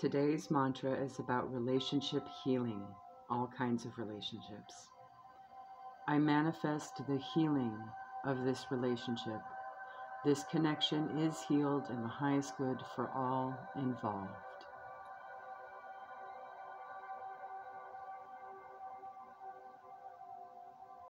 Today's mantra is about relationship healing, all kinds of relationships. I manifest the healing of this relationship. This connection is healed in the highest good for all involved.